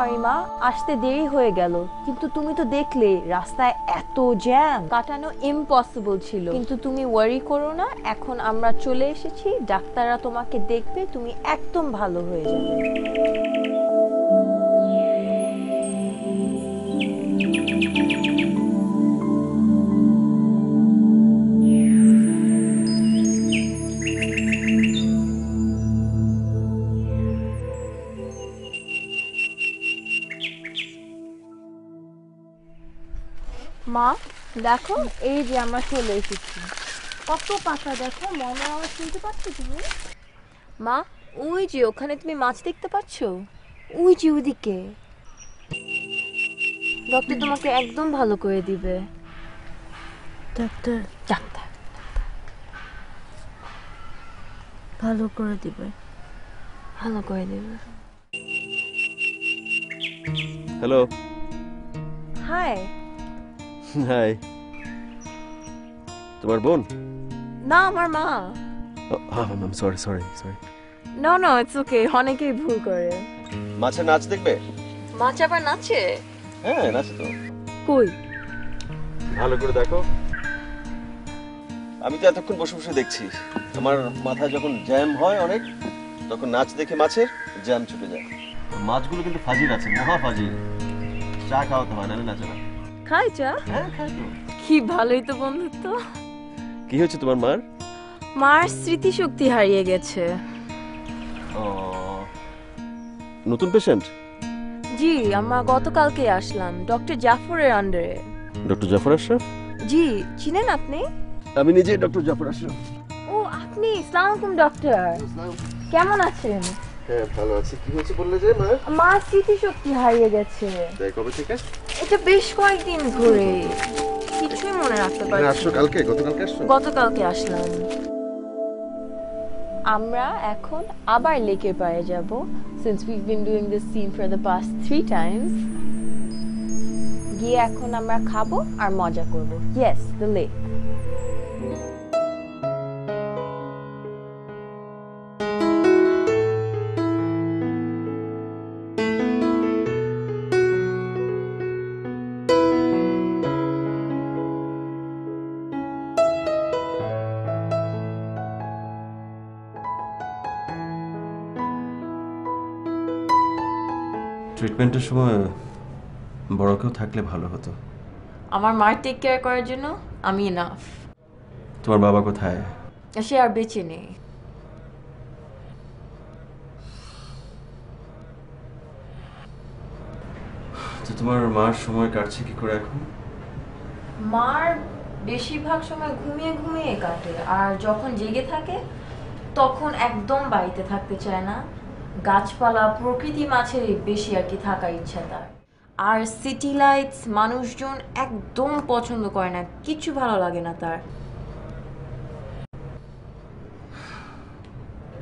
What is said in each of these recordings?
Sorry মা আসতে দেরি হয়ে গেল। কিন্তু তুমি তো দেখলে রাস্তায় এত জ্যাম। কাটানো ইম্পসিবল ছিল। কিন্তু তুমি ওয়ারি করো না এখন আমরা চলে এসেছি। ডাক্তাররা তোমাকে দেখবে তুমি একদম ভালো হয়ে যাবে। দেখো এই যে আমরা চলে এসেছি। কত পাতা দেখো মনে আওয়াজ শুনতে পাচ্ছ তুমি? মা ওই যে ওখানে তুমি মাছ দেখতে পাচ্ছ? ওই যে ওদিকে। ডক্টর তোমাকে একদম ভালো করে দিবে। ডাক্তার ডাক্তার ভালো করে দিবে। ভালো করে দিবে। Hello hi hi. তোমার বোন? না আমার মা। Sorry sorry sorry no no it's okay অনেকেই ভুল করে। মাছের নাচ দেখবে? মাছ আবার নাচে? হ্যাঁ নাচে তো। কই? ভালো করে দেখো। আমি তো এতক্ষণ বসে বসে দেখছি। তোমার মাথায় যখন জ্যাম হয় অনেক তখন নাচ দেখে মাছের জ্যাম ছুটে যায়। মাছগুলো কিন্তু ফাজিল আছে মহা ফাজিল। চা খাওয়াতে হয় না নাচে না। খাই চা? হ্যাঁ কি ভালোই তো বন্ধুত্ব। কি হয়েছে তোমার মার? মার স্মৃতিশক্তি হারিয়ে গেছে। ও নতুন পেশেন্ট জি আমরা গতকালকে আসলাম ডক্টর জাফরের আন্ডারে ডক্টর জাফর আশরাফ? জি চিনেন আপনি? আমি নিজে ডক্টর জাফর আশরাফ। ও আপনি ইসলাম আলাইকুম ডক্টর। কেমন আছেন? হ্যাঁ ভালো আছি। কি হয়েছে বললে যে মা? মার স্মৃতিশক্তি হারিয়ে গেছে। তাই কবে থেকে। এটা বেশ কয়েকদিন ধরে কিছুই মনে রাখতে পারছি না। আসছো কালকে? গতকালকে আসছো? গতকালকে আসলাম। আমরা এখন আবার লেকের পাড়ে যাব since we've been doing this scene for the past three times গিয়ে এখন আমরা খাব আর মজা করব। ইয়েস দ্য lake ট্রিটমেন্টের সময় বড় কেউ থাকলে ভালো হতো। আমার মার টেক কেয়ার করার জন্য আমি এনাফ তোমার বাবা কোথায়? সে আর বেঁচে নেই। তো তোমার মার সময় কাটছে কি করে এখন? মার বেশিরভাগ সময় ঘুমিয়ে ঘুমিয়ে কাটে আর যখন জেগে থাকে তখন একদম বাড়িতে থাকতে চায় না। গাছপালা প্রকৃতি মাঝে বেশি আর কি থাকার ইচ্ছা তার। আর সিটি লাইটস মানুষজন একদম পছন্দ করে না কিছু ভালো লাগে না তার।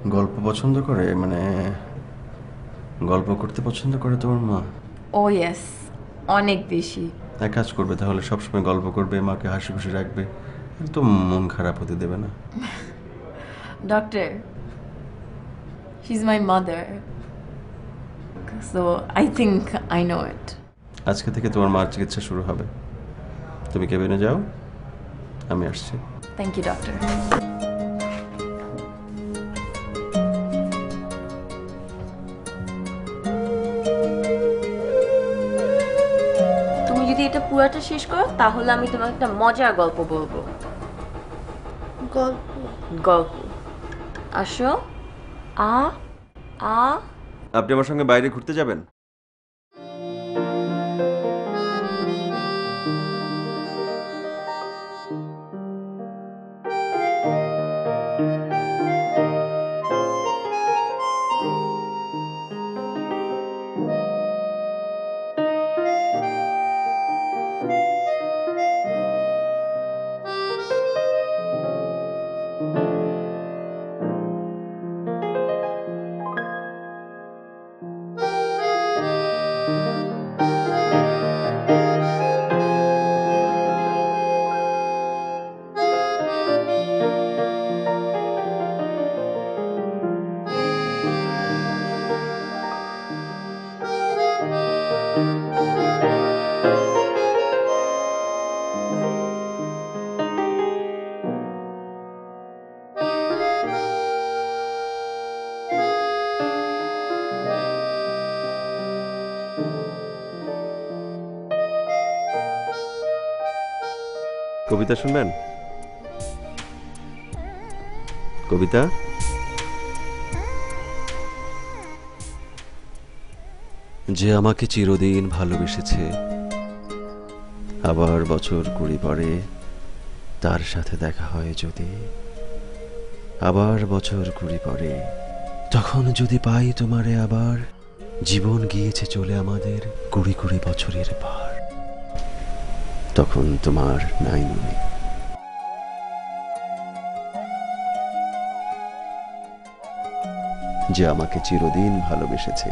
গল্প পছন্দ করে? মানে গল্প করতে পছন্দ করে তোমার মা? ও ইয়েস অনেক বেশি। এক কাজ করবে তাহলে সবসময় গল্প করবে মাকে হাসি খুশি রাখবে একদম মন খারাপ হতে দেবে না। Doctor is my mother so I think I know it আজকে থেকে তোমার মার চিকিৎসা শুরু হবে। তুমি কেবিনে যাও। আমি আসছি। থ্যাংক ইউ ডক্টর তুমি যদি এটা পুরাটা শেষ করো তাহলে আমি তোমাকে একটা মজার গল্প বলব। গল্প? গল্প। আসো। আ আপনি আমার সঙ্গে বাইরে ঘুরতে যাবেন? কবিতা শুনবেন? কবিতা? যে আমাকে চিরদিন ভালোবেসেছে, আবার বছর কুড়ি পরে তার সাথে দেখা হয় যদি, আবার বছর কুড়ি পরে, তখন যদি পাই তোমারে আবার, জীবন গিয়েছে চলে আমাদের কুড়ি কুড়ি বছরের পার। তখন তোমার নাই মনে যে আমাকে চিরদিন ভালোবেসেছে।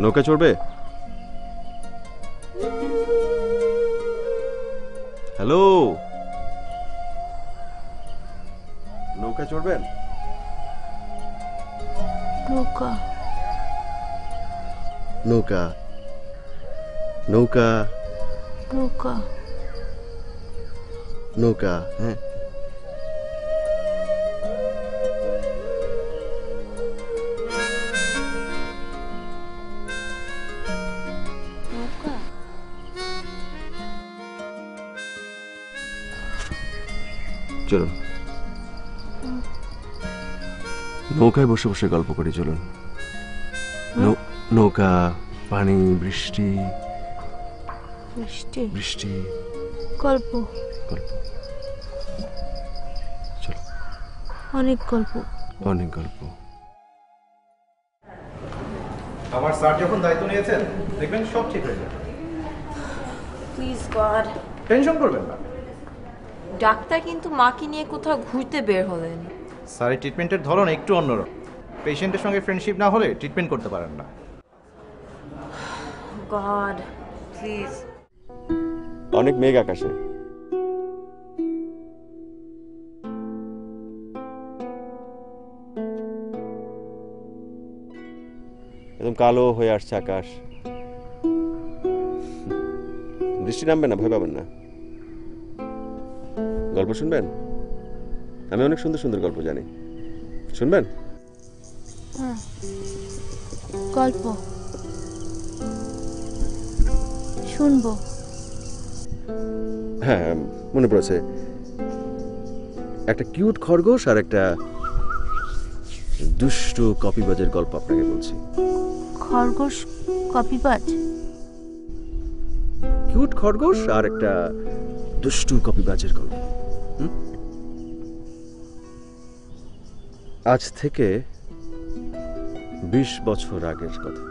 নৌকা চড়বে? হ্যালো? নৌকা চড়বেন? নৌকা। নৌকা। নৌকা। নৌকা। নৌকা হ্যাঁ। নৌকায় বসে বসে গল্প করি চলুন। নৌকা পানি বৃষ্টি। বৃষ্টি? বৃষ্টি। গল্প। গল্প। চলো। অনেক গল্প। অনেক গল্প। আমার স্যার যখন দায়িত্ব নিয়েছেন দেখবেন সব ঠিক হয়ে যাবে। প্লিজ গড টেনশন করবেন না। ডাক্তার কিন্তু মাকে নিয়ে কোথাও ঘুরতে বের হলেন। স্যারের ট্রিটমেন্টের ধরন একটু অন্যরকম। পেশেন্টের সঙ্গে ফ্রেন্ডশিপ না হলে ট্রিটমেন্ট করতে পারেন না। গড প্লিজ অনেক মেঘ আকাশে। একদম কালো হয়ে আসছে আকাশ। বৃষ্টি নামবে না ভয় পাবেন না। গল্প শুনবেন? আমি অনেক সুন্দর সুন্দর গল্প জানি। শুনবেন? গল্প। শুনব। হ্যাঁ মনে পড়েছে। একটা কিউট খরগোশ আর একটা দুষ্টু কপিবাজের গল্প আপনাকে বলছি। খরগোশ কপিবাজ? কিউট খরগোশ আর একটা দুষ্টু কপিবাজের গল্প। আজ থেকে বিশ বছর আগের কথা।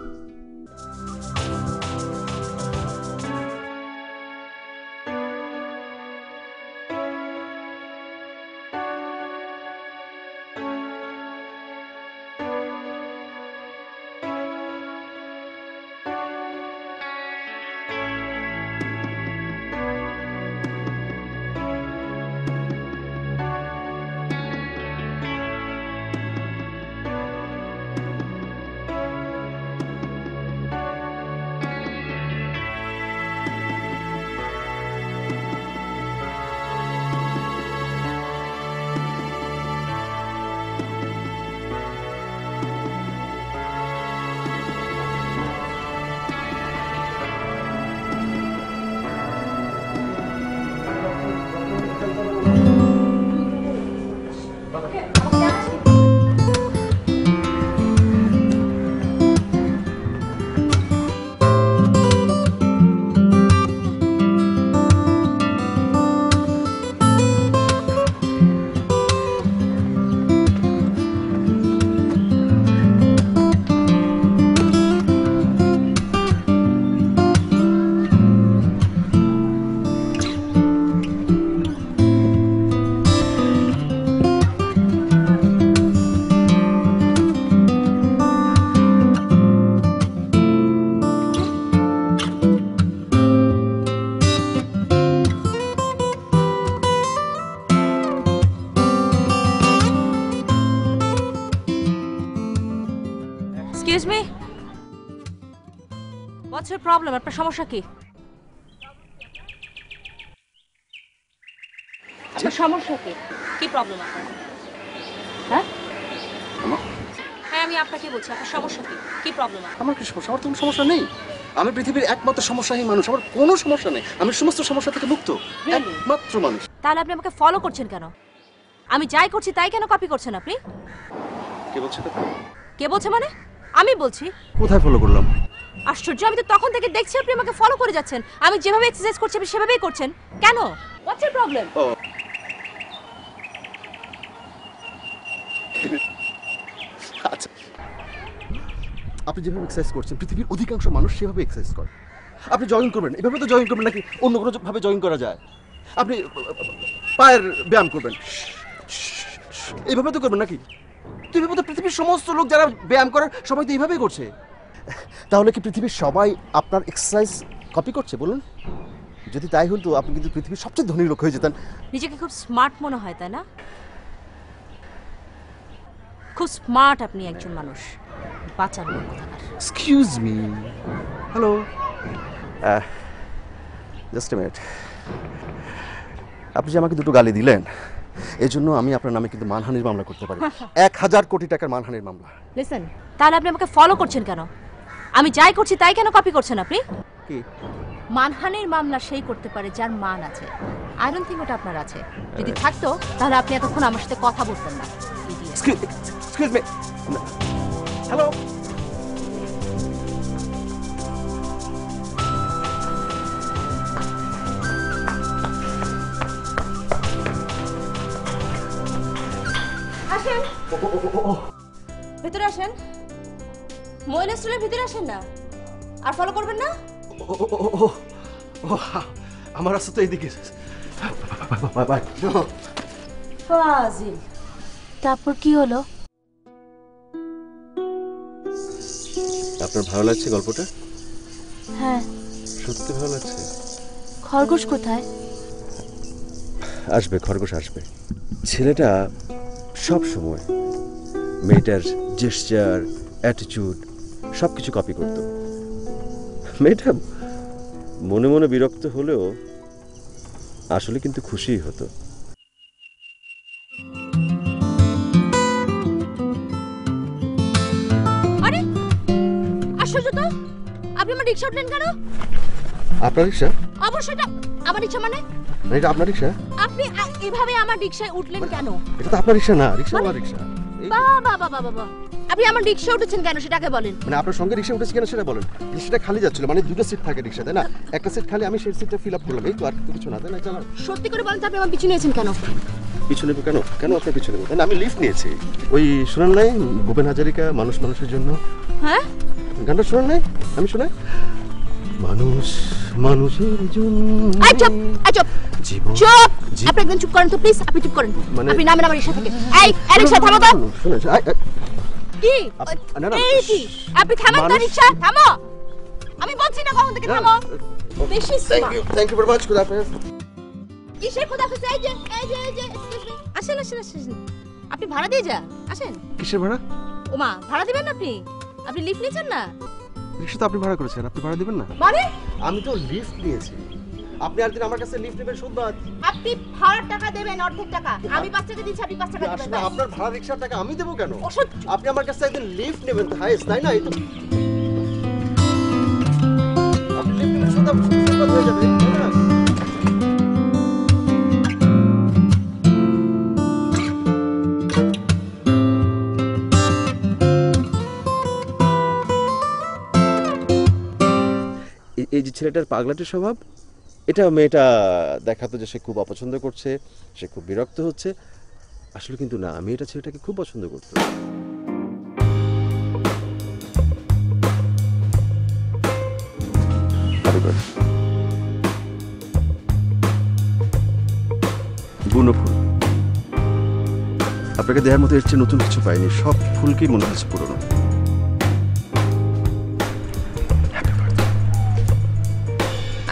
প্রবলেম আপনার সমস্যা কি? সমস্যা কি? কি প্রবলেম আপনার? হ্যাঁ? হ্যাঁ আমি আপনাকে বলছি আপনার সমস্যা কি? কি প্রবলেম আমার কি সমস্যা? আমার তো কোনো সমস্যা নেই। আমি পৃথিবীর একমাত্র সমস্যাহীন মানুষ আমার কোনো সমস্যা নেই। আমি সমস্ত সমস্যা থেকে মুক্ত একমাত্র মানুষ। তাহলে আপনি আমাকে ফলো করছেন কেন? আমি যাই করছি তাই কেন কপি করছেন আপনি? কে বলছে কে বলছে মানে? আমি বলছি। কোথায় ফলো করলাম? আশ্চর্য, আমি তো তখন থেকে দেখছি আপনি আমাকে ফলো করে যাচ্ছেন। আমি যেভাবে এক্সারসাইজ করছি, আপনি সেভাবেই করছেন। কেন? হোয়াটস এর প্রবলেম আচ্ছা। আপনি যেভাবে এক্সারসাইজ করছেন, পৃথিবীর অধিকাংশ মানুষ সেভাবে এক্সারসাইজ করে। আপনি জগিং করবেন, এভাবে তো জগিং করবেন নাকি অন্য কোনো ভাবে জগিং করা যায়? আপনি পায়ের ব্যায়াম করবেন। এইভাবে তো করবেন নাকি? তো এইভাবে তো পৃথিবীর সমস্ত লোক যারা ব্যায়াম করার সবাই তো এইভাবেই করছে। তাহলে কি পৃথিবীর সবাই আপনার এক্সারসাইজ কপি করছে? বলুন। যদি তাই হতো আপনি কিন্তু পৃথিবীর সবচেয়ে ধনী লোক হয়ে যেতেন। নিজেকে খুব স্মার্ট মনে হয় তাই না? খুব স্মার্ট আপনি একজন মানুষ। বাঁচার লোক কোথাকার excuse me hello just minute আপনি যে আমাকে দুটো গালি দিলেন এই জন্য আমি আপনার নামে কিন্তু মানহানির মামলা করতে পারি। এক হাজার কোটি টাকার মানহানির মামলা। লিসেন তাহলে আপনি আমাকে ফলো করছেন কেন? আমি যাই করছি তাই কেন কপি করছেন আপনি? কি? মানহানির মামলা সেই করতে পারে যার মান আছে। আই ডোন্ট থিঙ্ক ওটা আপনার আছে। যদি থাকতো তাহলে আপনি এতক্ষণ আমার সাথে কথা বলতেন না. এক্সকিউজ মি হ্যালো আসেন। ভেতরে আসেন। মহিলা স্টলের ভিতরে আসেন না। আর ফলো করবেন না? আমার রাস্তা তো এইদিকে। ফাজিল। তারপর কি হলো? আপনার ভালো লাগছে গল্পটা? হ্যাঁ। সত্যি ভালো লাগছে? খরগোশ কোথায়? আসবে খরগোশ আসবে। ছেলেটা সব সময় মেয়েটার জেস্টার অ্যাটিটিউড সব কিছু কপি করত। মেয়েটা মনে মনে বিরক্ত হলেও আসলে কিন্তু খুশিই হতো। আপনি আমার রিক্সা উঠলেন কেন? আপনার রিক্সা? অবশ্যই এটা আমার রিক্সা মানে? এটা আপনার রিক্সা? আপনি এভাবে আমার রিক্সায় উঠলেন কেন? এটা তো আপনার রিক্সা না রিক্সা আমার রিক্সা। বাবা বাবা বাবা। আপনি আমার রিক্সা উঠেছেন কেন সেটাকে বলেন। মানে আপনার সঙ্গে রিক্সা উঠেছে কেন সেটা বলেন। রিক্সাটা খালি যাচ্ছিল মানে দুটো সিট থাকে রিক্সা তাই না? একটা সিট খালি আমি সেই সিটটা ফিল আপ করলাম এই তো আর কিছু না তাই না? চালান সত্যি করে বলেন তো আপনি আমার পিছু নিয়েছেন কেন? পিছু নেব কেন? কেন আপনার পিছু নেব? তাই না আমি লিফট নিয়েছি। ওই শোনান নাই ভূপেন হাজারিকা মানুষ মানুষের জন্য? হ্যাঁ? গানটা শোনান নাই? আমি শোনাই? মানুষ মানুষের জন্য চুপ চুপ। জীবন চুপ! আপনি একদম চুপ করেন তো প্লিজ আপনি চুপ করেন। মানে- আপনি নামেন আমার রিক্সা থেকে। এই এই রিক্সা থামো তো। শুনেন কি? না, না, এই কি? আপনি থামেন তো থামো! আমি বলছি না কখন থেকে থামো। বেশি thank you thank you very much খুদা হাফেজ কিসের খোদা হাফেজ এই যে এই যে এই যে আসেন আসেন আসেন। আপনি ভাড়া দিয়ে যান আসেন। কিসের ভাড়া? ওমা ভাড়া দিবেন না আপনি? আপনি লিফট নিয়েছেন না? রিক্সা তো আপনি ভাড়া করেছেন আপনি ভাড়া দিবেন না? মানে? আমি তো লিফট নিয়েছি আপনি আর দিন আমার কাছে লিফট নেবেন শুনবা আপনি ভাড়ার টাকা দেবেন অর্ধেক টাকা। আমি পাঁচ টাকা দিচ্ছি আপনি পাঁচ টাকা দেবেন আসলে আপনার ভাড়া রিক্সার টাকা আমি দেবো কেন? আপনি আমার কাছে একদিন লিফট নেবেন তো হাইস তাই না? এই তো। আপনি লিফট নেবেন হয়ে যাবে এই- এই যে ছেলেটার পাগলাটে স্বভাব এটা মেয়েটা দেখাতো যে সে খুব অপছন্দ করছে, সে খুব বিরক্ত হচ্ছে। আসলে কিন্তু না, মেয়েটা ছেলেটাকে খুব পছন্দ করতো। আপনাকে দেওয়ার মতো এর চেয়ে নতুন কিছু পাইনি, সব ফুলকেই মনে হচ্ছে পুরনো।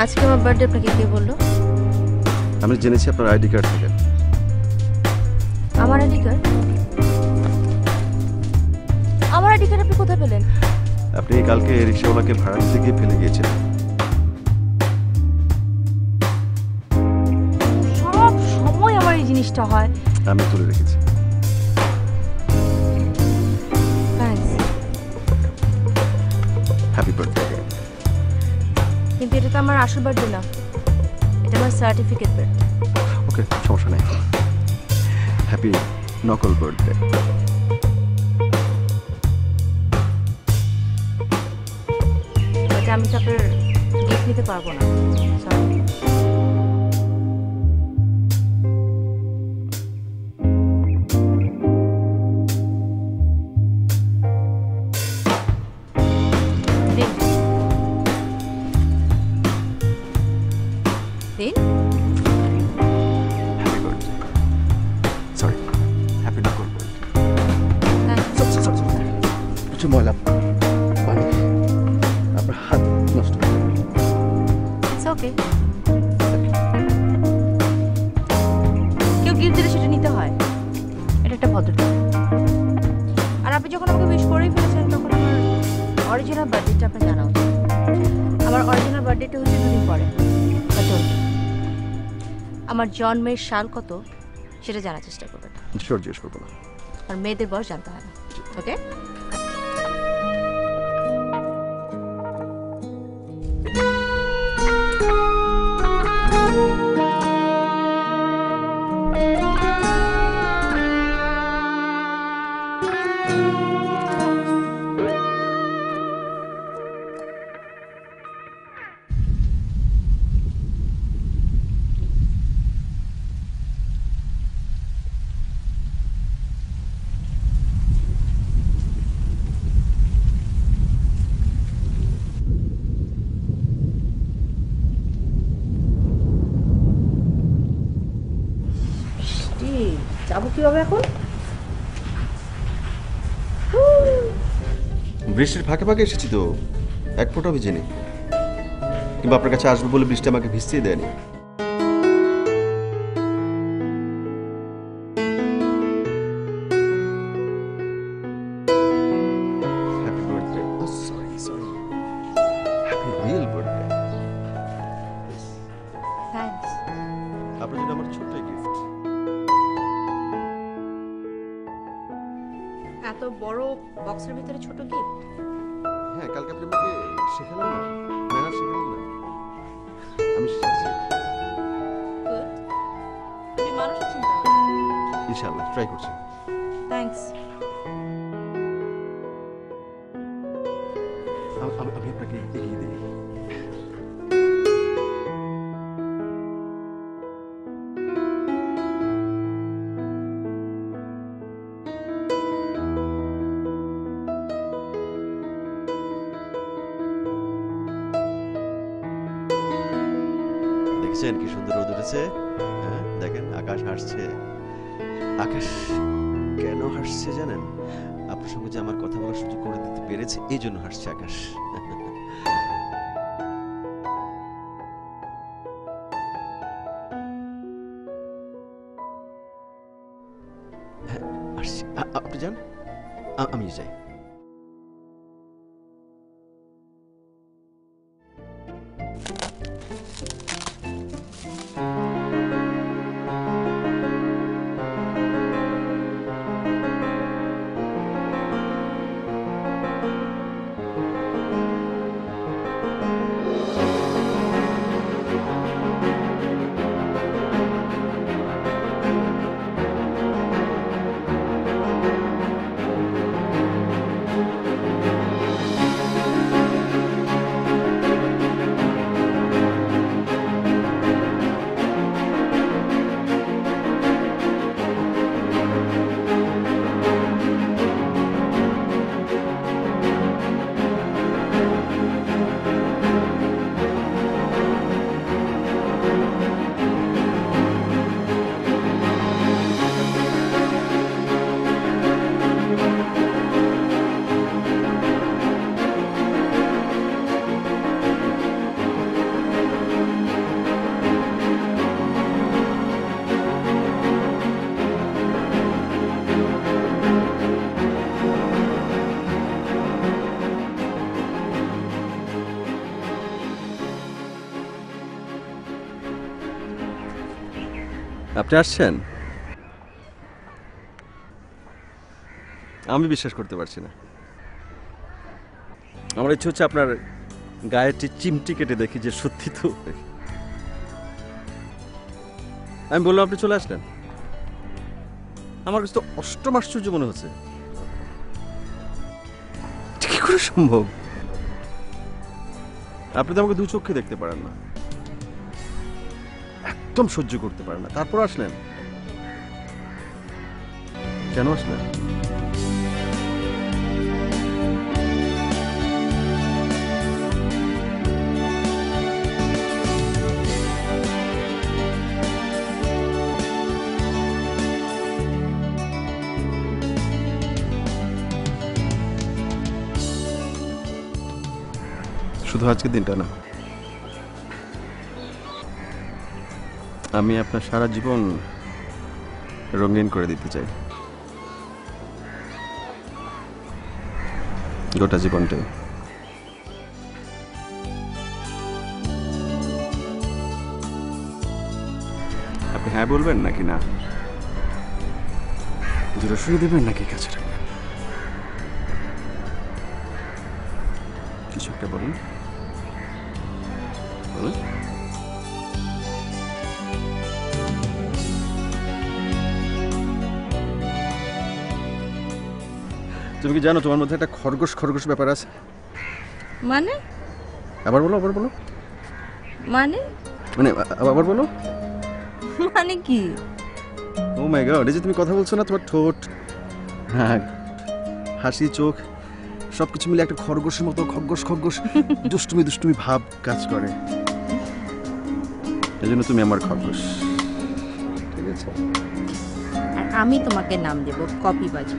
আজকে আমার বার্থডে আপনাকে কে বলল? আমি জেনেছি আপনার আইডি কার্ড থেকে। আমার আইডি কার্ড আমার আইডি কার্ড আপনি কোথায় পেলেন? আপনি কালকে রিক্সাওয়ালাকে ভাড়া দিতে গিয়ে ফেলে গিয়েছিলেন। সব সময় আমার এই জিনিসটা হয়। আমি তুলে রেখেছি। এটা আমার আসল বার্থডে না। এটা আমার সার্টিফিকেট বার্থডে ওকে সমস্যা নাই। হ্যাপি নকল বার্থডে আমি তো আপনার গিফট নিতে পারব না। সরি অরিজিনাল বার্থডেটা আপনার জানা উচিত। আমার অরিজিনাল বার্থডেটা হচ্ছে দুদিন পরে। worry. আমার জন্মের সাল কত সেটা জানার চেষ্টা করবেন। জিজ্ঞেস করব আর মেয়েদের বয়স জানতে না। ওকে বৃষ্টির ফাঁকে ফাঁকে এসেছি তো। এক ফোঁটা ভিজেনি। কিংবা আপনার কাছে আসবে বলে বৃষ্টি আমাকে ভিজতেই দেয়নি। থ্যাঙ্কস আপনার জন্য আমার ছোট্ট গিফট এত বড় বক্সের ভিতরে ছোট গিফট হ্যাঁ কালকে আপনি আমাকে শেখালেন না? ম্যানার শেখালেন না? আমি শিখেছি চিন্তা ইনশাআল্লাহ ট্রাই করছি। থ্যাঙ্কস উঠেছে হ্যাঁ দেখেন, আকাশ হাসছে। আকাশ কেন হাসছে জানেন? আপনার সঙ্গে যে আমার কথা বলার সুযোগ করে দিতে পেরেছে, এই জন্য হাসছে আকাশ। আপনি আসছেন? আমি বিশ্বাস করতে পারছি না। আমার ইচ্ছে হচ্ছে আপনার গায়েটি চিমটি কেটে দেখি যে সত্যি তো। আমি বললাম, আপনি চলে আসলেন। আমার কাছে তো অষ্টম আশ্চর্য মনে হচ্ছে। কি করে সম্ভব? আপনি তো আমাকে দু চোখে দেখতে পারেন না। একদম সহ্য করতে পারে না। তারপর আসলেন। কেন আসলেন? শুধু আজকের দিনটা না। আমি আপনার সারা জীবন রঙিন করে দিতে চাই। গোটা জীবনটাই। আপনি হ্যাঁ বলবেন নাকি না? দূরে সরিয়ে দেবেন নাকি কাছে রাখবেন কিছু একটা বলুন। তুমি কি জানো তোমার মধ্যে একটা খরগোশ খরগোশ ব্যাপার আছে? মানে? আবার বলো আবার বলো। মানে? মানে আবার বলো। মানে কি? ও মাই গড এই যে তুমি কথা বলছো না তোমার ঠোঁট হ্যাঁ হাসি চোখ সব কিছু মিলে একটা খরগোশের মতো খরগোশ খরগোশ দুষ্টুমি দুষ্টুমি ভাব কাজ করে। এই জন্য তুমি আমার খরগোশ। ঠিক আছে। আমি তোমাকে নাম দেব কপি বাজি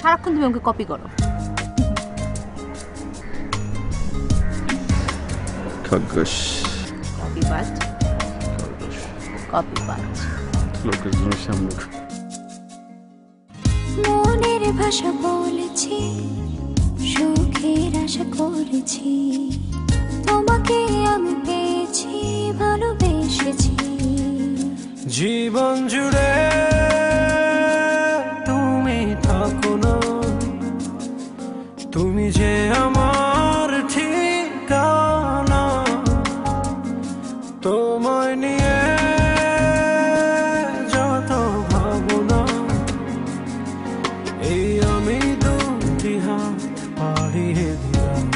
সারাক্ষণ তুমি আমাকে কপি করো। খরগোশ। কপি বাজ কপি বাজ লোকের জন্য সামনে মনের ভাষা বলেছি সুখের আশা করেছি। তোমাকে আমি পেয়েছি ভালোবেসেছি। জীবন জুড়ে যে আমার ঠিকানা তোমায় নিয়ে যত ভাবনা, এই আমি দুটি হাত পাড়িয়ে দিলাম।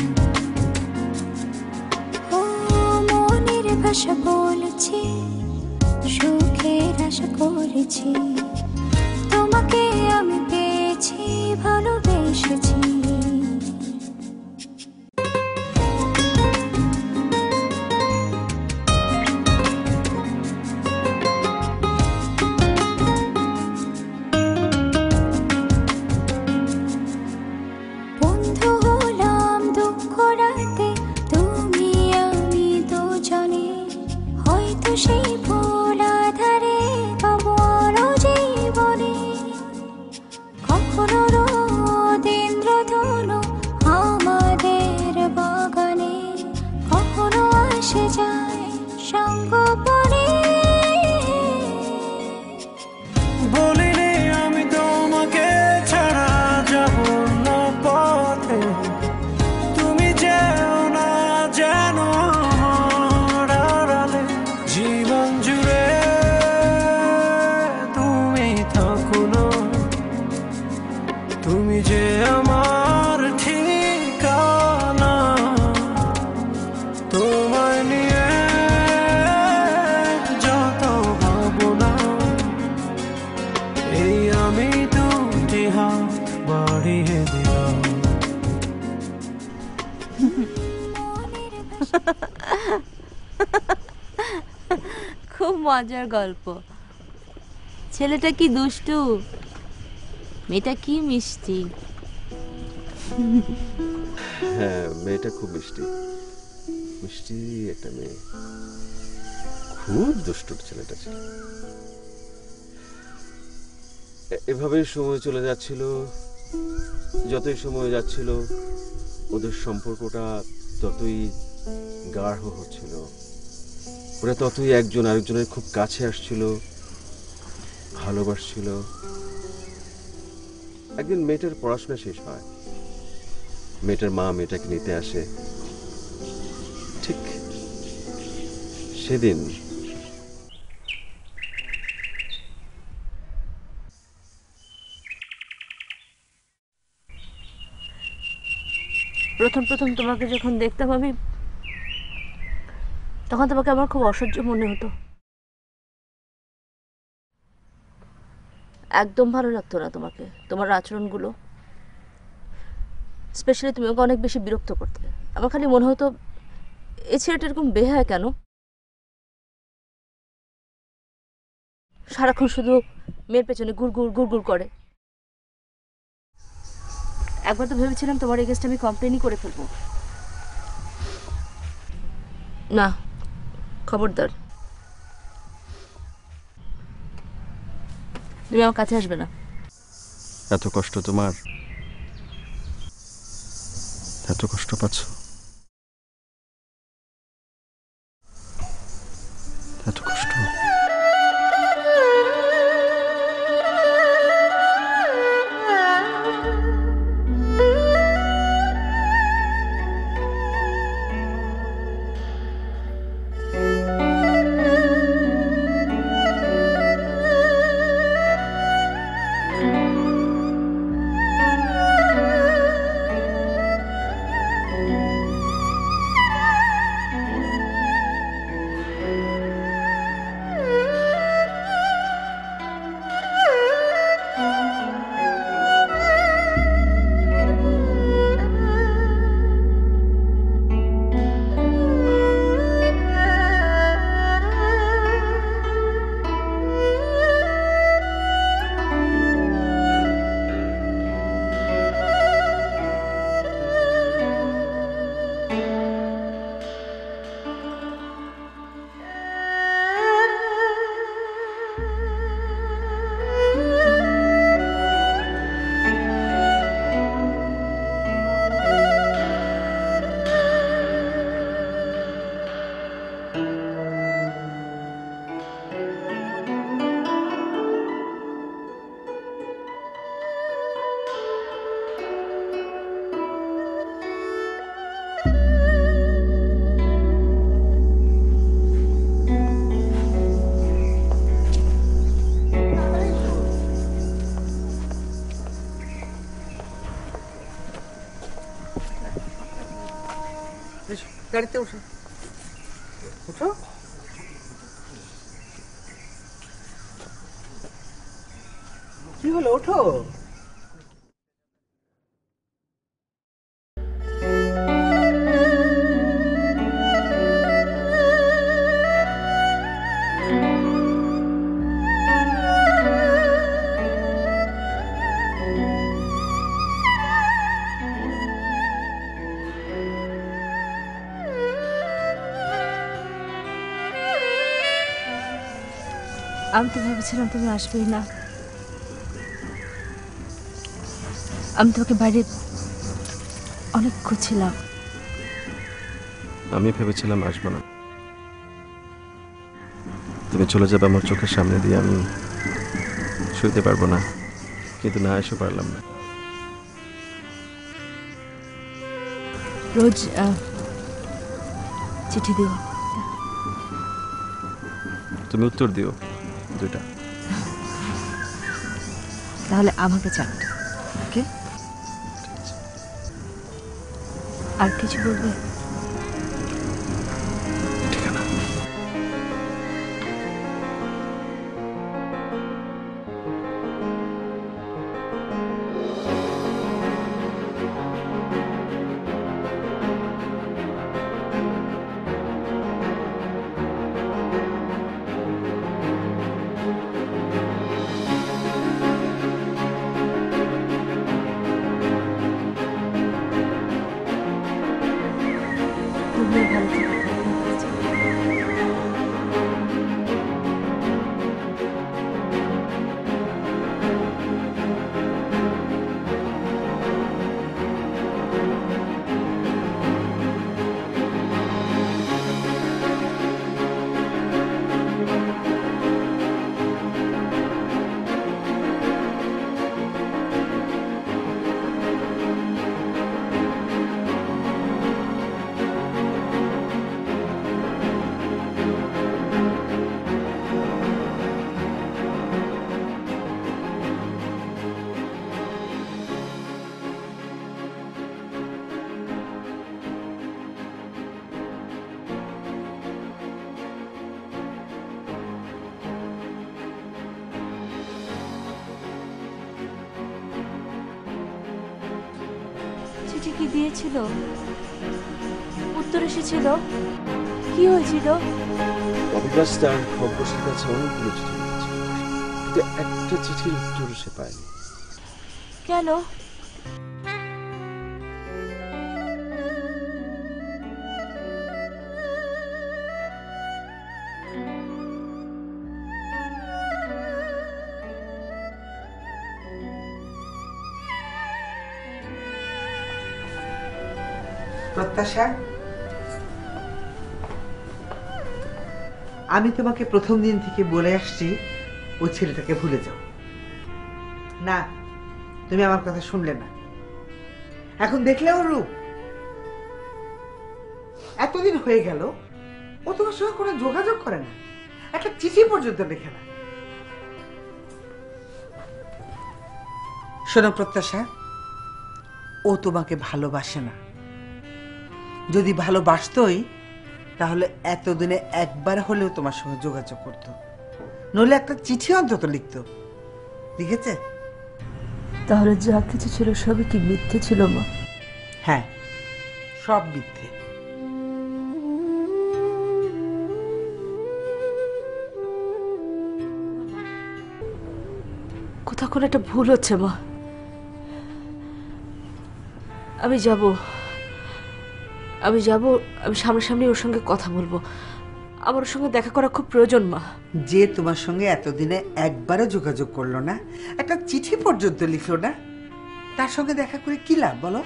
মনের ভাষা বলেছি, সুখের আশা করেছি। 谁 মজার গল্প। ছেলেটা কি দুষ্টু? মেয়েটা কি মিষ্টি? হ্যাঁ মেয়েটা খুব মিষ্টি। মিষ্টি একটা মেয়ে। খুব দুষ্টুর ছেলেটা ছিল। এভাবেই সময় চলে যাচ্ছিল। যতই সময় যাচ্ছিল, ওদের সম্পর্কটা ততই গাঢ় হচ্ছিল। ওরা ততই একজন আরেকজনের খুব কাছে আসছিল, ভালোবাসছিল। একদিন মেয়েটার পড়াশোনা শেষ হয়। মেয়েটার মা মেয়েটাকে নিতে আসে। ঠিক সেদিন প্রথম প্রথম তোমাকে যখন দেখতাম আমি তখন তোমাকে আমার খুব অসহ্য মনে হতো। একদম ভালো লাগতো না তোমাকে, তোমার আচরণগুলো। স্পেশালি তুমি ওকে অনেক বেশি বিরক্ত করতে। আমার খালি মনে হতো, এ ছেলেটা এরকম বেহায় কেন? সারাক্ষণ শুধু মেয়ের পেছনে গুড় গুড় গুড় গুড় করে। একবার তো ভেবেছিলাম তোমার এগেস্ট আমি কমপ্লেনই করে ফেলব। না। খবরদার। তুমি আমার কাছে আসবে না। এত কষ্ট তোমার? এত কষ্ট পাচ্ছ? গাড়িতে উঠো। উঠো। কি হলো? ওঠো। আমি তো ভেবেছিলাম তুমি আসবেই না। আমি তোমাকে বাইরে অনেক খুঁজছিলাম। আমি ভেবেছিলাম আসব না। তুমি চলে যাবে আমার চোখের সামনে দিয়ে আমি শুইতে পারব না। কিন্তু না এসে পারলাম না। রোজ চিঠি দিও। তুমি উত্তর দিও। দুইটা। তাহলে আমাকে চারটা ওকে আর কিছু বলবে? কি দিয়েছিল উত্তর এসেছিল। কি হয়েছিল? কবিরাজ তার কাছে অনেকগুলো চিঠি একটা চিঠির উত্তর সে পায়নি। কেন? প্রত্যাশা? আমি তোমাকে প্রথম দিন থেকে বলে আসছি ওই ছেলেটাকে ভুলে যাও। না, তুমি আমার কথা শুনলে না। এখন দেখলে ওর রূপ? এতদিন হয়ে গেল, ও তোমার সঙ্গে কোনো যোগাযোগ করে না। একটা চিঠি পর্যন্ত লেখে না। শোনো প্রত্যাশা, ও তোমাকে ভালোবাসে না। যদি ভালোবাসতই তাহলে এতদিনে একবার হলেও তোমার সঙ্গে যোগাযোগ করতো। নইলে একটা চিঠি অন্তত লিখতো। লিখেছে? তাহলে যা কিছু ছিল সবই কি মিথ্যে ছিল মা? হ্যাঁ সব মিথ্যে। কোথাও কোনো একটা ভুল হচ্ছে মা। আমি যাব। আমি যাব আমি সামনাসামনি ওর সঙ্গে কথা বলব। আমার ওর সঙ্গে দেখা করা খুব প্রয়োজন মা। যে তোমার সঙ্গে এতদিনে একবারও যোগাযোগ করল না একটা চিঠি পর্যন্ত লিখলো না তার সঙ্গে দেখা করে কি লাভ বলো?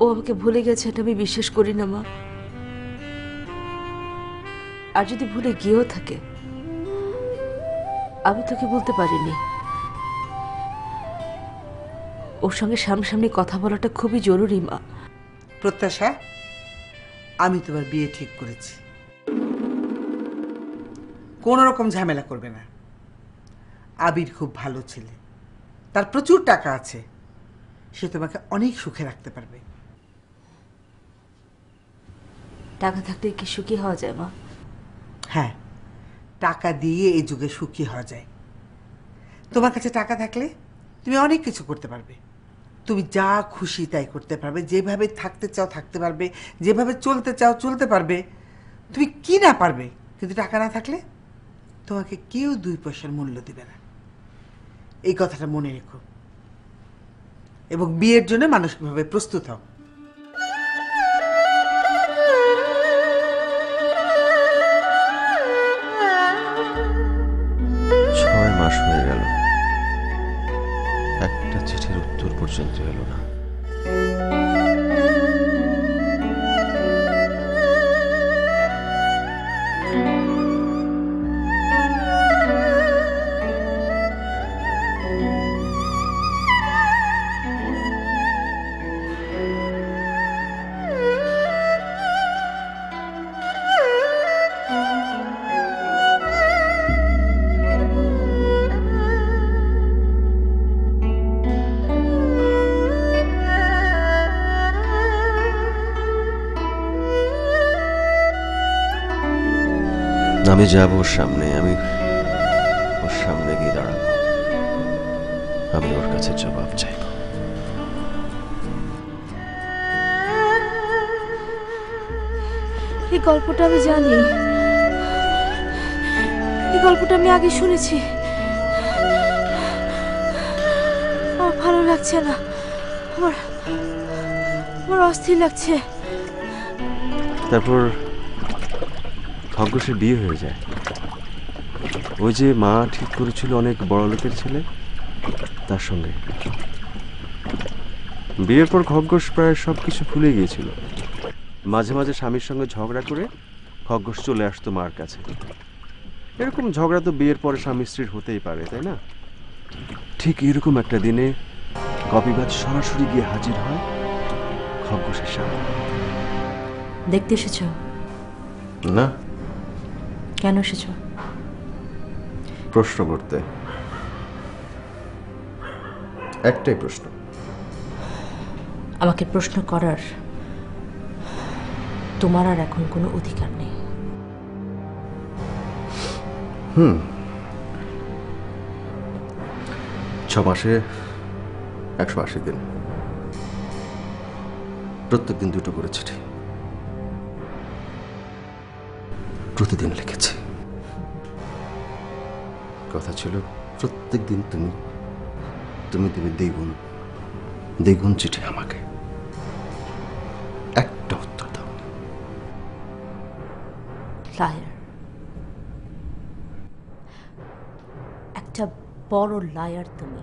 ও আমাকে ভুলে গেছে এটা আমি বিশ্বাস করি না মা। আর যদি ভুলে গিয়েও থাকে আমি তোকে বলতে পারিনি। ওর সঙ্গে সামনাসামনি কথা বলাটা খুবই জরুরি মা। প্রত্যাশা আমি তোমার বিয়ে ঠিক করেছি। কোনো রকম ঝামেলা করবে না। আবির খুব ভালো ছেলে। তার প্রচুর টাকা আছে। সে তোমাকে অনেক সুখে রাখতে পারবে। টাকা থাকলে কি সুখী হওয়া যায় মা? হ্যাঁ টাকা দিয়ে এই যুগে সুখী হওয়া যায়। তোমার কাছে টাকা থাকলে তুমি অনেক কিছু করতে পারবে। তুমি যা খুশি তাই করতে পারবে, যেভাবে থাকতে চাও থাকতে পারবে, যেভাবে চলতে চাও চলতে পারবে, তুমি কি না পারবে, কিন্তু টাকা না থাকলে তোমাকে কেউ দুই পয়সার মূল্য দেবে না। এই কথাটা মনে রেখো। এবং বিয়ের জন্য মানসিকভাবে প্রস্তুত হও। উত্তর পর্যন্ত এলো আমি যাব ওর সামনে আমি ওর সামনে গিয়ে দাঁড়াবো। আমি ওর কাছে জবাব চাইব। এই গল্পটা আমি জানি। এই গল্পটা আমি আগে শুনেছি। আমার ভালো লাগছে না। আমার আমার অস্থির লাগছে। তারপর খগ্গসের বিয়ে হয়ে যায়। ওই যে মা ঠিক করেছিল অনেক বড় লোকের ছেলে তার সঙ্গে। বিয়ের পর খগ্গস প্রায় সব কিছু ভুলে গিয়েছিল। মাঝে মাঝে স্বামীর সঙ্গে ঝগড়া করে খগ্গস চলে আসতো মার কাছে। এরকম ঝগড়া তো বিয়ের পরে স্বামী স্ত্রীর হতেই পারে তাই না? ঠিক এরকম একটা দিনে কপিগাছ সরাসরি গিয়ে হাজির হয় খগ্গসের সামনে দেখতে এসেছ? না। কেন এসেছ? প্রশ্ন করতে। একটাই প্রশ্ন। আমাকে প্রশ্ন করার তোমার আর এখন কোনো অধিকার নেই। হুম। ছ মাসে একশো আশি দিন। প্রত্যেক দিন দুটো করে চিঠি। প্রতিদিন লিখেছি। কথা ছিল প্রত্যেক দিন তুমি তুমি দেবে দ্বিগুণ দ্বিগুণ চিঠি আমাকে। একটা উত্তর দাও। একটা বড় লায়ার তুমি।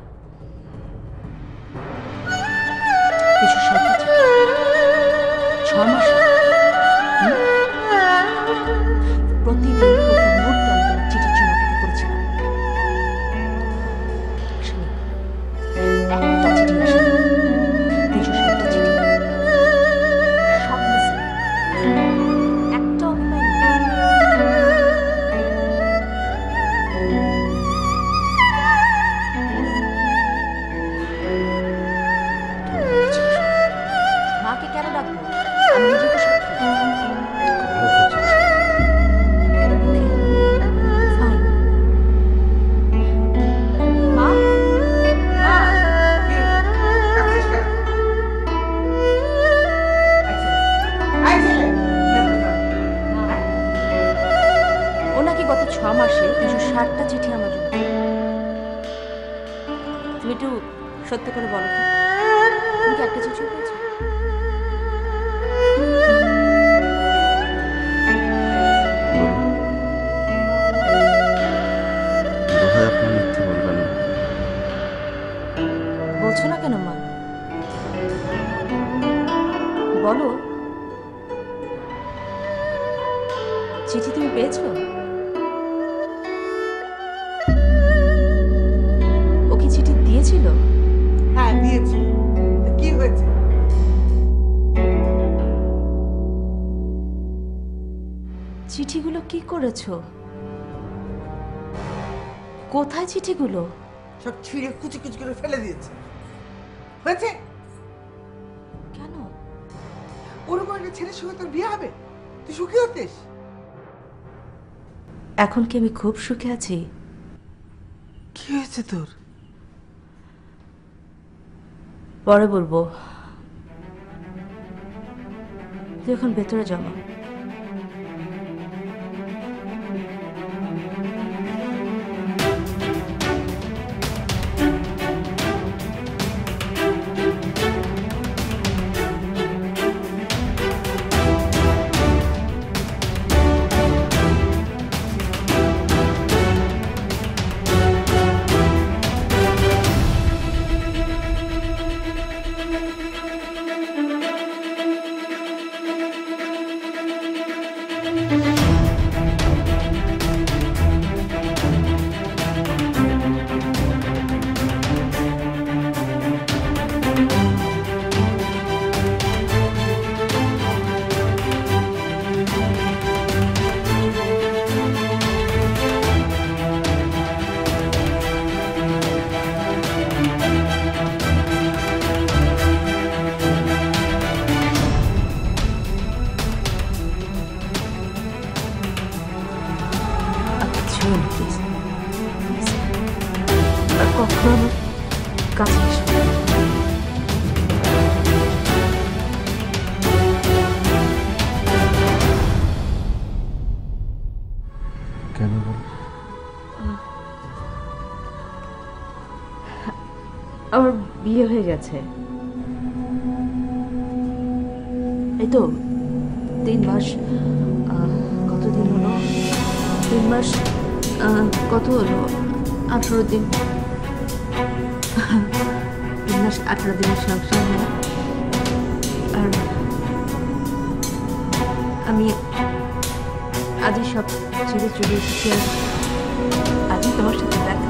ছ মাস প্রতিদিন সত্য করে বলো তো। করেছ? কোথায় চিঠিগুলো? সব ছিঁড়ে কুচি কুচি করে ফেলে দিয়েছে। হয়েছে? কেন? ওরকম একটা ছেলের সঙ্গে তোর বিয়ে হবে? তুই সুখী হতিস? এখন কি আমি খুব সুখে আছি? কি হয়েছে তোর? পরে বলব। তুই এখন ভেতরে জমা। মাস আঠেরো দিনের সংসার হয়। আর আমি আজই সব ছেড়ে চলে এসেছি আজই তোমার সাথে দেখা।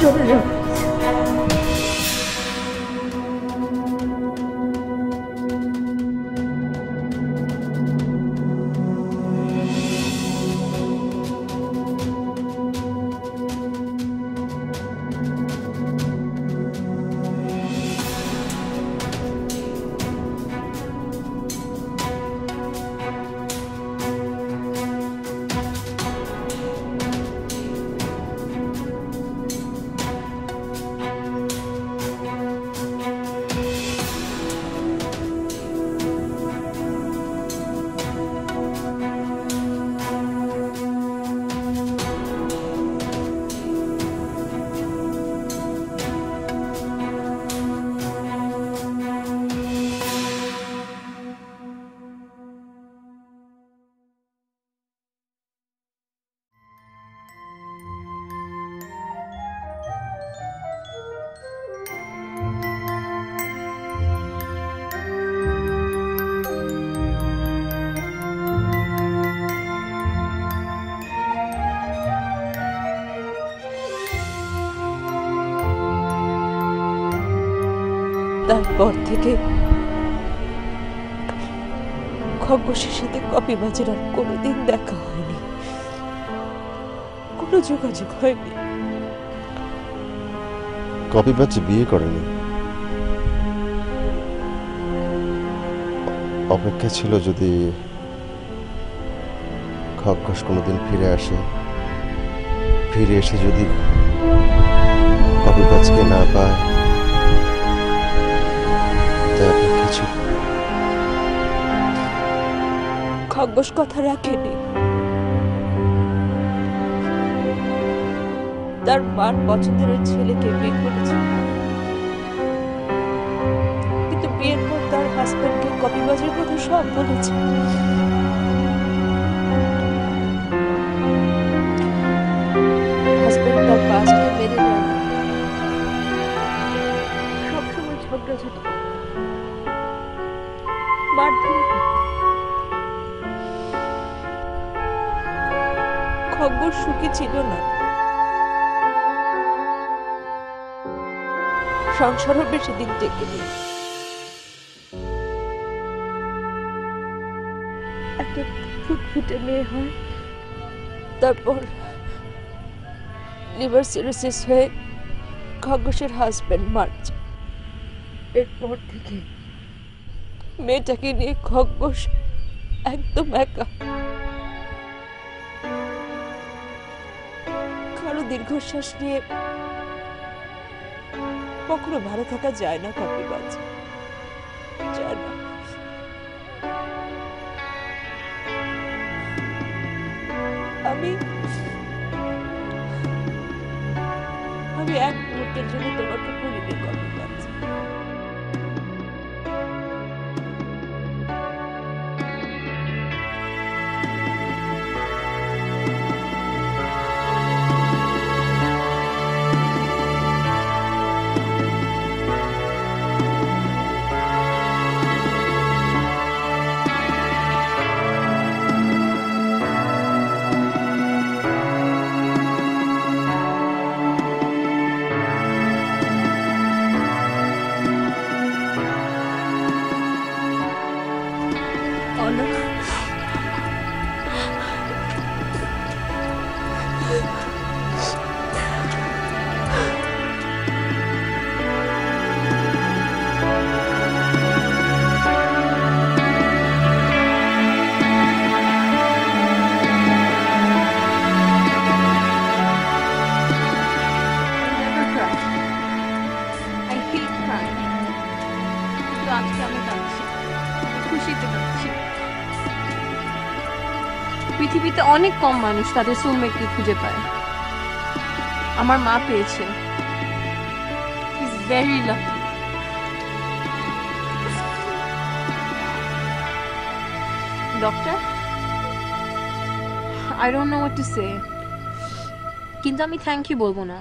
চলে তারপর থেকে খগ্গসের সাথে কপি কপিবাজের আর কোনোদিন দেখা হয়নি। কোনো যোগাযোগ হয়নি। কপি বাচ্চা বিয়ে করেনি। অপেক্ষা ছিল যদি খগ্গস কোনোদিন ফিরে আসে। ফিরে এসে যদি কপি বাজকে না পায় ছিল খগ্গস কথা রাখেনি। তার মার পছন্দের ছেলেকে বিয়ে করেছে। কিন্তু বিয়ের পর তার হাজব্যান্ডকে কপিবাজের কথা সব বলেছে। মারধর খবর সুখী ছিল না। সংসারও বেশি দিন টেকেনি একটা ফুটফুটে মেয়ে হয়, তারপর লিভার সিরোসিস হয়ে খগ্গসের হাজব্যান্ড মার্চ এরপর থেকে মেয়েটাকে নিয়ে খগ্গস একদম একা। কারও দীর্ঘশ্বাস নিয়ে কখনো ভালো থাকা যায় না কপিবাজ যায় না। আমি আমি এক মুহূর্তের জন্য তোমাকে ভুলিনি কপিবাজ অনেক কম মানুষ তাদের সোলমেটকে খুঁজে পায়। আমার মা পেয়েছে। ইজ আই ডোন্ট কিন্তু আমি থ্যাংক ইউ বলব না।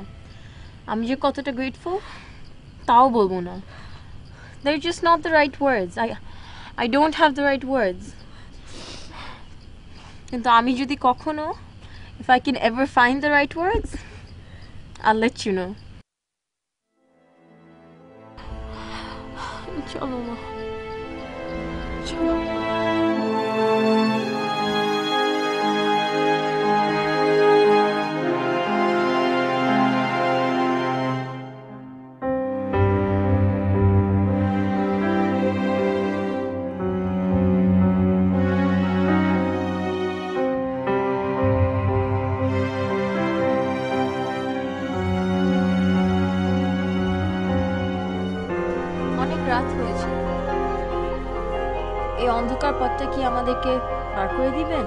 আমি যে কতটা গ্রেটফুল তাও বলব না। They're just not the right words i i don't have the right words কিন্তু আমি যদি কখনো if I can ever find the right words R let you know চলো মা। চলো। এই অন্ধকার পথটা কি আমাদেরকে পার করে দিবেন?